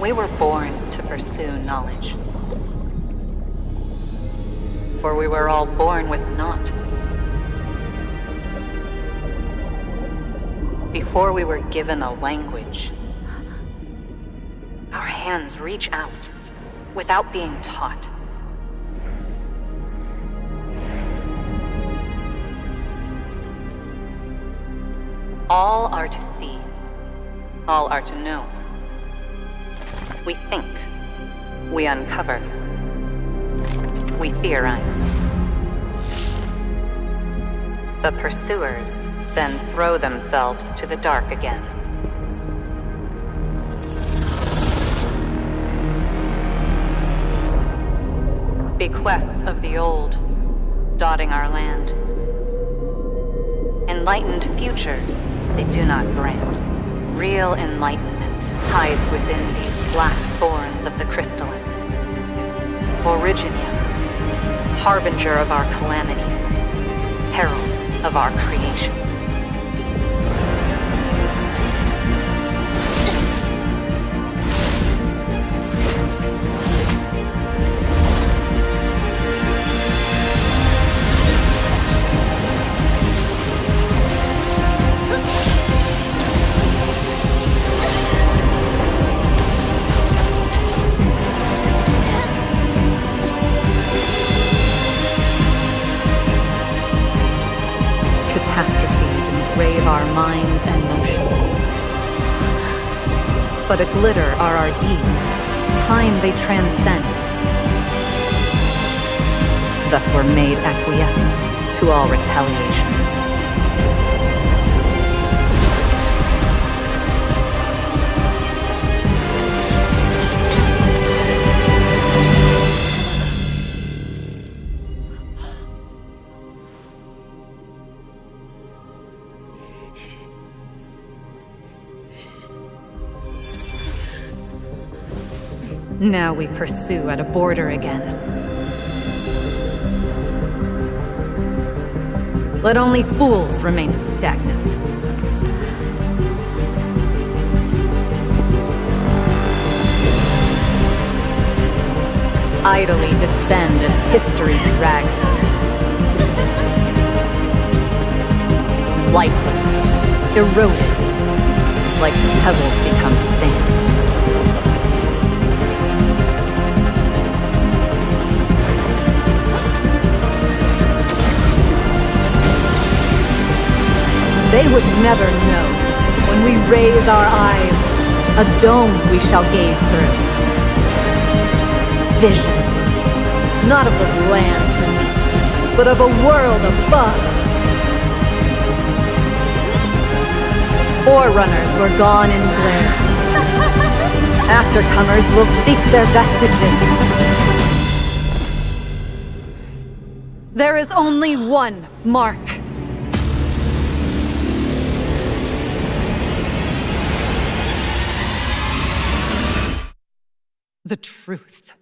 We were born to pursue knowledge. For we were all born with naught. Before we were given a language, our hands reach out without being taught. All are to see. All are to know. We think. We uncover. We theorize. The pursuers then throw themselves to the dark again. Bequests of the old, dotting our land. Enlightened futures they do not grant. Real enlightenment hides within these black thorns of the crystallines. Originium, harbinger of our calamities, herald of our creations. Catastrophes engrave our minds and motions. But a glitter are our deeds. Time they transcend. Thus we're made acquiescent to all retaliations. Now we pursue at a border again. Let only fools remain stagnant. Idly descend as history drags them. Lifeless, eroded, like pebbles become sand. They would never know. When we raise our eyes, a dome we shall gaze through. Visions, not of the land beneath, but of a world above. Forerunners were gone in glares. Aftercomers will seek their vestiges. There is only one mark. The truth.